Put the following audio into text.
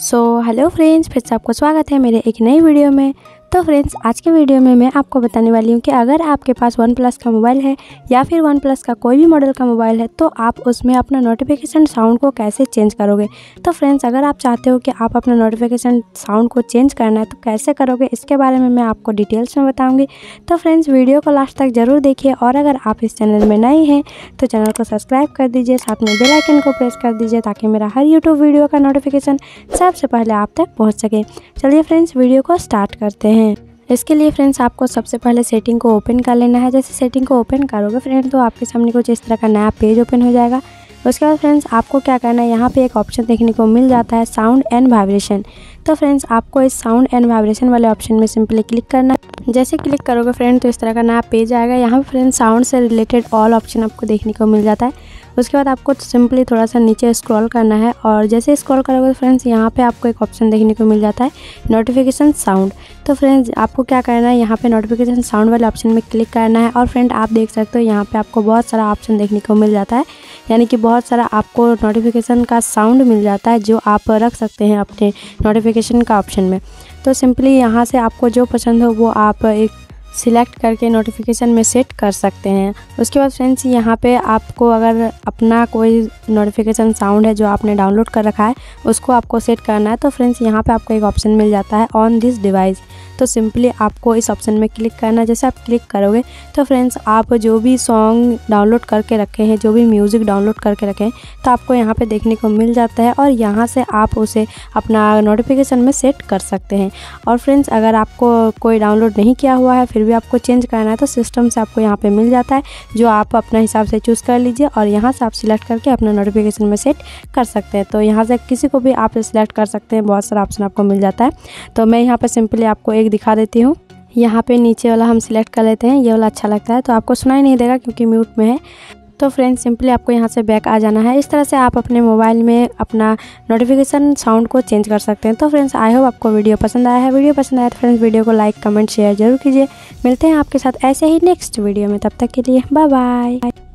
So hello friends फिर से आपका स्वागत है मेरे एक नई वीडियो में। तो फ्रेंड्स, आज के वीडियो में मैं आपको बताने वाली हूँ कि अगर आपके पास वन प्लस का मोबाइल है या फिर वन प्लस का कोई भी मॉडल का मोबाइल है तो आप उसमें अपना नोटिफिकेशन साउंड को कैसे चेंज करोगे? तो फ्रेंड्स, अगर आप चाहते हो कि आप अपना नोटिफिकेशन साउंड को चेंज करना है तो कैसे करोगे? इसके बारे में मैं आपको डिटेल्स में बताऊँगी। तो फ्रेंड्स, वीडियो को लास्ट तक ज़रूर देखिए और अगर आप इस चैनल में नए हैं तो चैनल को सब्सक्राइब कर दीजिए, साथ में बेलाइकन को प्रेस कर दीजिए ताकि मेरा हर यूट्यूब वीडियो का नोटिफिकेशन सबसे पहले आप तक पहुँच सके। चलिए फ्रेंड्स, वीडियो को स्टार्ट करते हैं। इसके लिए फ्रेंड्स आपको सबसे पहले सेटिंग को ओपन कर लेना है। जैसे सेटिंग को ओपन करोगे फ्रेंड तो आपके सामने कुछ इस तरह का नया पेज ओपन हो जाएगा। उसके बाद फ्रेंड्स आपको क्या करना है, यहाँ पे एक ऑप्शन देखने को मिल जाता है साउंड एंड वाइब्रेशन तो फ्रेंड्स आपको इस साउंड एंड वाइब्रेशन वाले ऑप्शन में सिंपली क्लिक करना है। जैसे क्लिक करोगे फ्रेंड तो इस तरह का नया पेज आएगा। यहाँ पे फ्रेंड्स साउंड से रिलेटेड ऑल ऑप्शन आपको देखने को मिल जाता है। उसके बाद आपको सिंपली थोड़ा सा नीचे स्क्रॉल करना है और जैसे स्क्रॉल करोगे तो फ्रेंड्स, यहाँ पे आपको एक ऑप्शन देखने को मिल जाता है, नोटिफिकेशन साउंड। तो फ्रेंड्स, आपको क्या करना है, यहाँ पे नोटिफिकेशन साउंड वाले ऑप्शन में क्लिक करना है और फ्रेंड, आप देख सकते हो यहाँ पे आपको बहुत सारा ऑप्शन देखने को मिल जाता है। यानी कि बहुत सारा आपको नोटिफिकेशन का साउंड मिल जाता है जो आप रख सकते हैं अपने नोटिफिकेशन का ऑप्शन में। तो सिंपली यहाँ से आपको जो पसंद हो वो आप एक सिलेक्ट करके नोटिफिकेशन में सेट कर सकते हैं। उसके बाद फ्रेंड्स यहाँ पे आपको अगर अपना कोई नोटिफिकेशन साउंड है जो आपने डाउनलोड कर रखा है, उसको आपको सेट करना है तो फ्रेंड्स यहाँ पे आपको एक ऑप्शन मिल जाता है ऑन दिस डिवाइस तो सिंपली आपको इस ऑप्शन में क्लिक करना जैसे आप क्लिक करोगे तो फ्रेंड्स आप जो भी सॉन्ग डाउनलोड करके रखे हैं, जो भी म्यूज़िक डाउनलोड करके रखे हैं तो आपको यहाँ पे देखने को मिल जाता है और यहाँ से आप उसे अपना नोटिफिकेशन में सेट कर सकते हैं। और फ्रेंड्स अगर आपको कोई डाउनलोड नहीं किया हुआ है, फिर भी आपको चेंज करना है तो सिस्टम से आपको यहाँ पर मिल जाता है, जो आप अपना हिसाब से चूज़ कर लीजिए और यहाँ से आप सिलेक्ट करके अपना नोटिफिकेशन में सेट कर सकते हैं। तो यहाँ से किसी को भी आप सिलेक्ट कर सकते हैं, बहुत सारा ऑप्शन आपको मिल जाता है। तो मैं यहाँ पर सिंपली आपको एक दिखा देती हूँ। यहाँ पे नीचे वाला हम सिलेक्ट कर लेते हैं। ये वाला अच्छा लगता है। तो आपको सुनाई नहीं देगा क्योंकि म्यूट में है। तो फ्रेंड्स सिंपली आपको यहाँ से बैक आ जाना है। इस तरह से आप अपने मोबाइल में अपना नोटिफिकेशन साउंड को चेंज कर सकते हैं। तो फ्रेंड्स आई होप आपको वीडियो पसंद आया है। वीडियो पसंद आया तो फ्रेंड्स वीडियो को लाइक कमेंट शेयर ज़रूर कीजिए। मिलते हैं आपके साथ ऐसे ही नेक्स्ट वीडियो में। तब तक के लिए बाय बाय